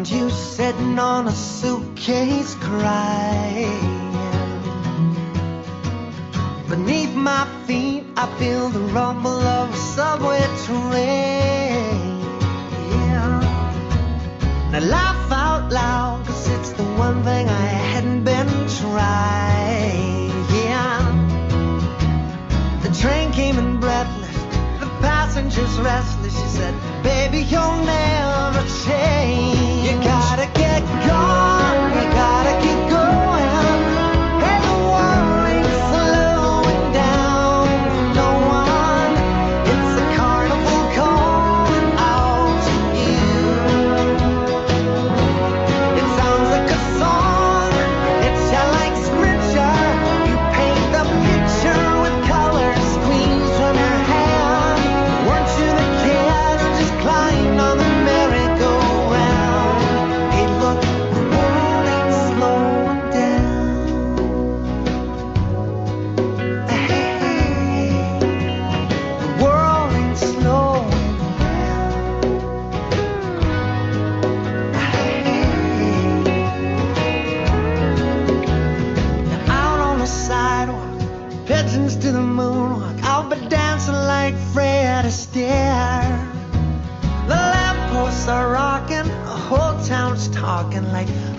found you sitting on a suitcase crying. Beneath my feet, I feel the rumble of a subway train. Yeah. Now laugh out loud, cause it's the one thing I hadn't been trying. Yeah. The train came in breathless, the passengers restless. She said, Baby, you'll never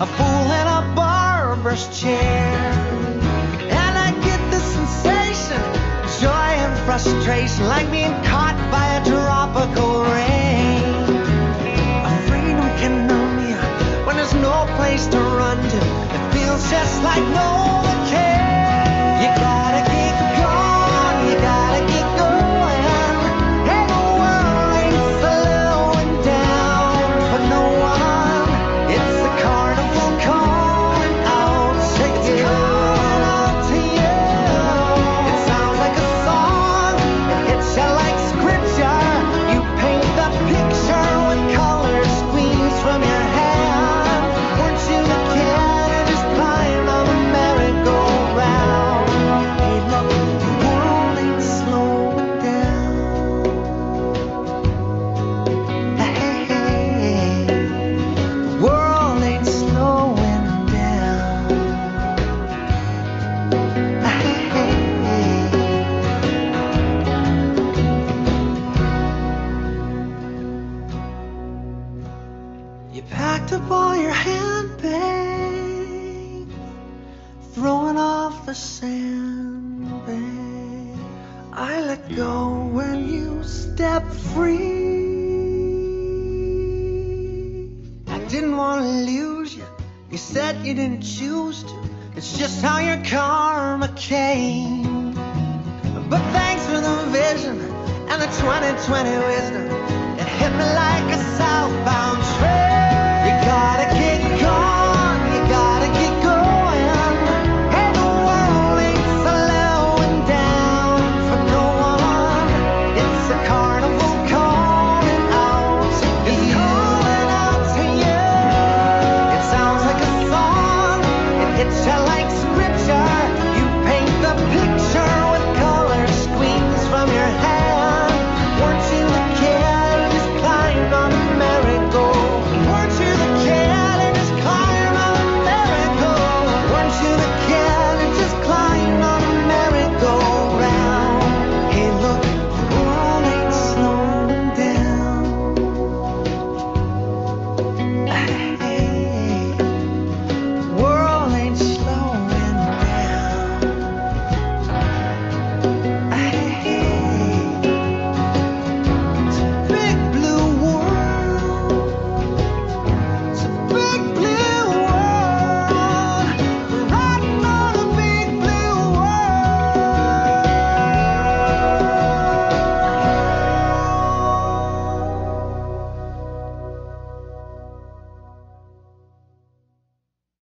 a fool in a barber's chair. And I get the sensation, joy and frustration, like being caught by a tropical rain. A freedom can numb you when there's no place to run to. It feels just like no You packed up all your handbags, throwing off the sandbag. I let go when you stepped free. I didn't want to lose you. You said you didn't choose to. It's just how your karma came. But thanks for the vision and the 2020 wisdom. It hit me like a